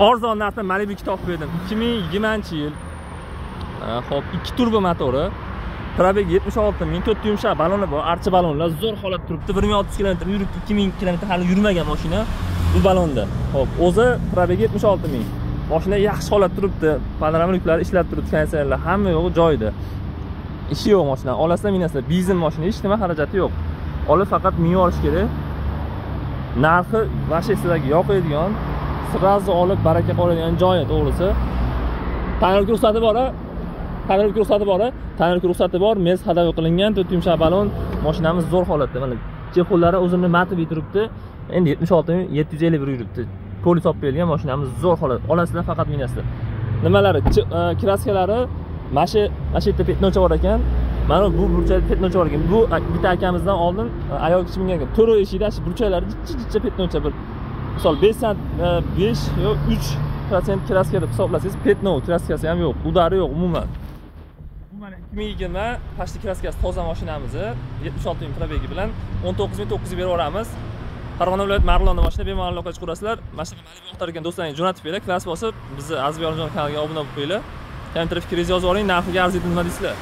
arzon narxda malibu ikki topib berdim. ikki ming yigirmanchi yil. Ho'p ikki turbo motori. Probeg yetmish olti ming to'rtta yumshoq baloni bor archa balonlar zo'r holatda turibdi. Bir ming oltmish kilometr yuribdi ikki ming kilometr hali yurmagan mashina bu balonda. Ho'p o'zi probeg yetmish olti ming. Mashina yaxshi holatda turibdi. Panorama lyuklari ishlab turibdi konditsionerlar hamma yo'g'i joyida. Ishi yo'q mashina olasizlar minasizlar benzin mashina hech nima xarajati yo'q. Olib faqat minib olish kerak. Narxi вообще sizlarga yoqadigan сразу olib baraka qoladigan joyi to'g'risi. Tonirovka ruxsati bor tonirovka ruxsati bor tonirovka ruxsati bor mes hadava qilingan to'rt yumshoq balon mashinamiz zo'r holatda. Mana chexollari o'zini matib turibdi endi yetmish olti ming yetti yuz ellik bir yuribdi. Polis olib berilgan mashinamiz zo'r holat olasizlar faqat minasizlar nimalari e, kraskalari mana shu mana shu yerda petnocha bor ekan. Mana bu burchakda petnocha bor ekan. Bu bitta akamizdan oldin e, ayol kishi mingan ekan. To'rt eshikda shu burchaklari jichcha jichcha petnocha bir misol besh sant besh yo uch protsent kraska deb hisoblasangiz petno kraskasi ham yo'q udari yo'q umuman. Bu mana ikki ming yigirma почти kraskasi toza mashinamizni yetmish olti ming probegi bilan o'n to'qqiz ming to'qqiz yuz berib yuboramiz. Farg'ona viloyati marg'ilonda mashina bemalol aloqa chiqaverasizlar mashina malibu yoqtar ekan do'stlaringiz jo'natib beringlar klass bosib bizni aziz va kanaliga obuna bo'lib qo'yinglar. Kommentar fikringizni yozib oling narxiga arziydi nima deysizlar